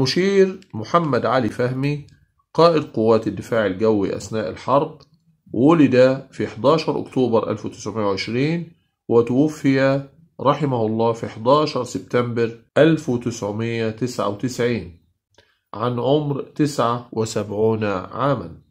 المشير محمد علي فهمي قائد قوات الدفاع الجوي أثناء الحرب ولد في 11 أكتوبر 1920 وتوفي رحمه الله في 11 سبتمبر 1999 عن عمر 79 عاماً.